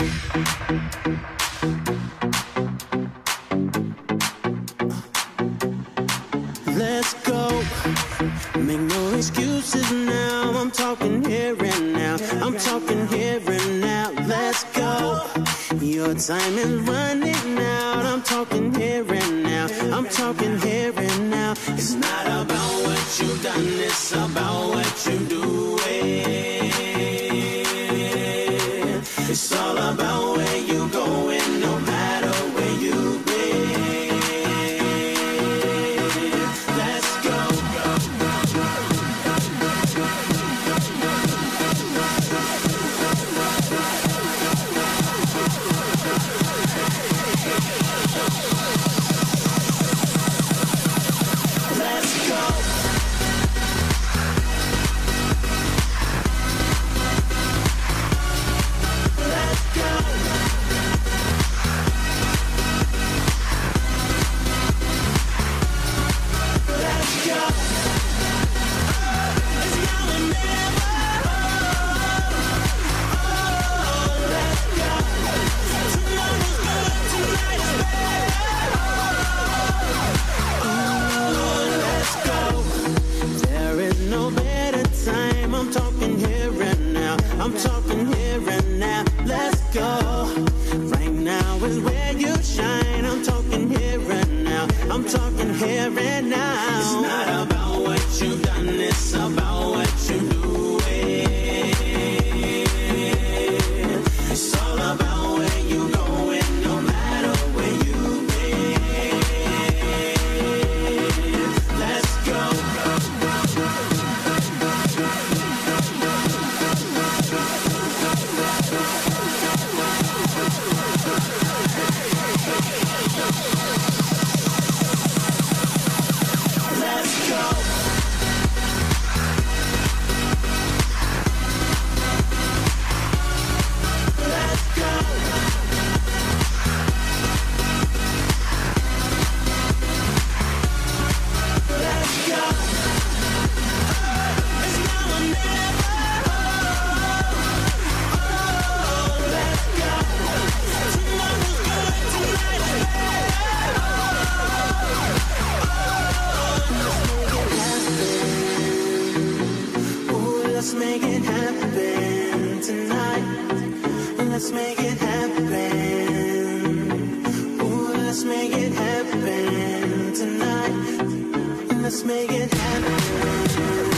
Let's go. Make no excuses now. I'm talking here and now. I'm talking here and now. Let's go. Your time is running out. I'm talking here and now. I'm talking here and now. It's not about what you've done, it's about what you're doing. About go. Right now is where you shine. I'm talking here and now. I'm talking here and now. Let's make it happen tonight. Let's make it happen. Ooh, let's make it happen tonight. Let's make it happen.